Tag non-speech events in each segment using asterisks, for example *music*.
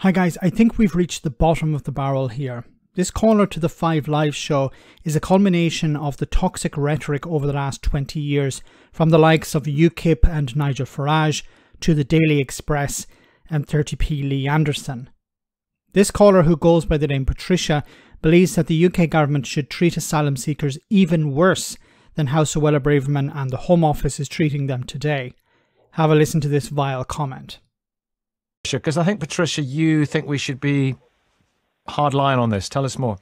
Hi guys, I think we've reached the bottom of the barrel here. This caller to the 5 Live show is a culmination of the toxic rhetoric over the last 20 years from the likes of UKIP and Nigel Farage to the Daily Express and 30p Lee Anderson. This caller, who goes by the name Patricia, believes that the UK government should treat asylum seekers even worse than how Suella Braverman and the Home Office is treating them today. Have a listen to this vile comment because I think, Patricia, you think we should be hard line on this. Tell us more.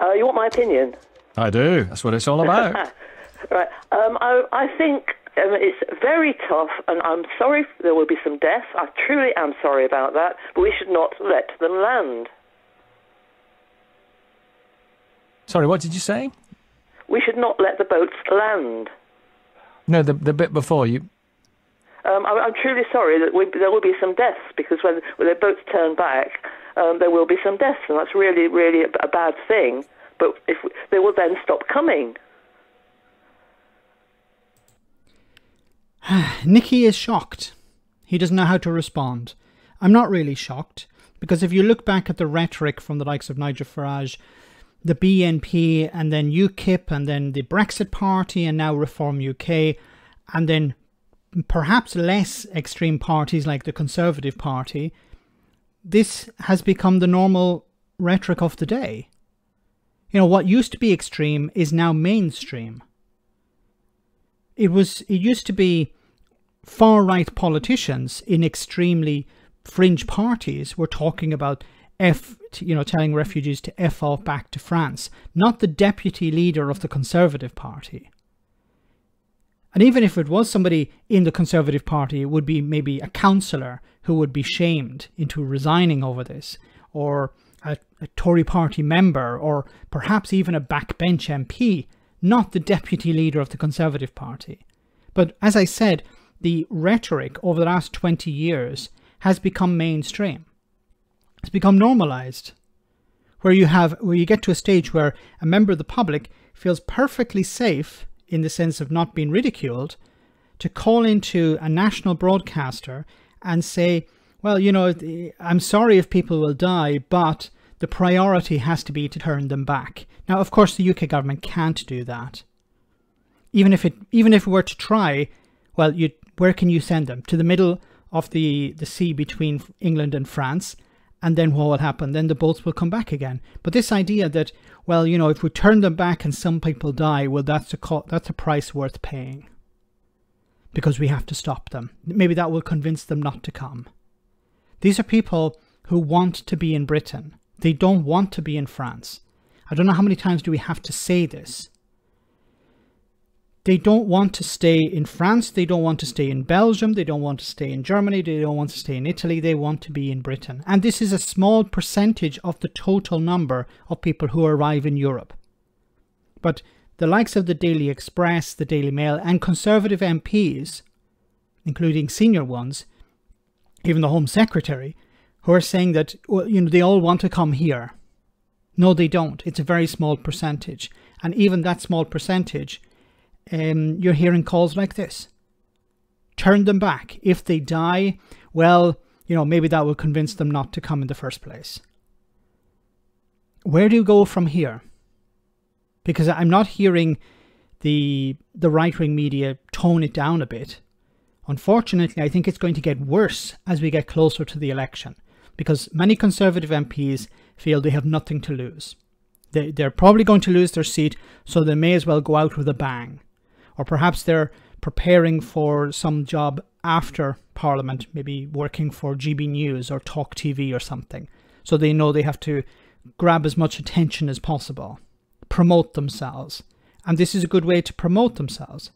Uh, you want my opinion? I do. That's what it's all about. *laughs* right. Um, I, I think um, it's very tough, and I'm sorry there will be some deaths. I truly am sorry about that, but we should not let them land. Sorry, what did you say? We should not let the boats land. No, the the bit before you. Um, I'm, I'm, truly sorry that we, there will be some deaths because when, when the boats turn back, um, there will be some deaths, and that's really, really a, a bad thing. But if we, they will then stop coming. *sighs* Nicky is shocked. He doesn't know how to respond. I'm not really shocked because if you look back at the rhetoric from the likes of Nigel Farage, the BNP, and then UKIP, and then the Brexit Party, and now Reform UK, and then perhaps less extreme parties like the Conservative Party, this has become the normal rhetoric of the day. You know, what used to be extreme is now mainstream. It was it used to be far right politicians in extremely fringe parties were talking about F, you know, telling refugees to F off back to France, not the deputy leader of the Conservative Party. And even if it was somebody in the Conservative Party, it would be maybe a councillor who would be shamed into resigning over this, or a, a, Tory party member, or perhaps even a backbench MP, not the deputy leader of the Conservative Party. But as I said, the rhetoric over the last 20 years has become mainstream. It's become normalized. Where you have where you get to a stage where a member of the public feels perfectly safe in the sense of not being ridiculed, to call into a national broadcaster and say, well, you know, I'm sorry if people will die, but the priority has to be to turn them back. Now, of course, the UK government can't do that. Even if it, even if it were to try, well, you, where can you send them? To the middle of the, the sea between England and France, and then what will happen? Then the boats will come back again. But this idea that, well, you know, if we turn them back and some people die, well, that's a co- that's a price worth paying. Because we have to stop them. Maybe that will convince them not to come. These are people who want to be in Britain. They don't want to be in France. I don't know how many times do we have to say this. They don't want to stay in France, they don't want to stay in Belgium, they don't want to stay in Germany, they don't want to stay in Italy, they want to be in Britain. And this is a small percentage of the total number of people who arrive in Europe. But the likes of the Daily Express, the Daily Mail, and Conservative MPs, including senior ones, even the Home Secretary, who are saying that well, you know they all want to come here. No, they don't. It's a very small percentage, and even that small percentage um, you're hearing calls like this. Turn them back. If they die, well, you know, maybe that will convince them not to come in the first place. Where do you go from here? Because I'm not hearing the the right wing media tone it down a bit. Unfortunately, I think it's going to get worse as we get closer to the election because many Conservative MPs feel they have nothing to lose. They, they're probably going to lose their seat, so they may as well go out with a bang or perhaps they're preparing for some job after Parliament, maybe working for GB News or Talk TV or something. So they know they have to grab as much attention as possible, promote themselves. And this is a good way to promote themselves,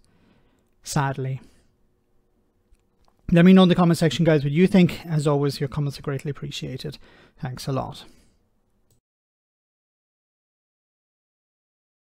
sadly. Let me know in the comment section, guys, what you think. As always, your comments are greatly appreciated. Thanks a lot.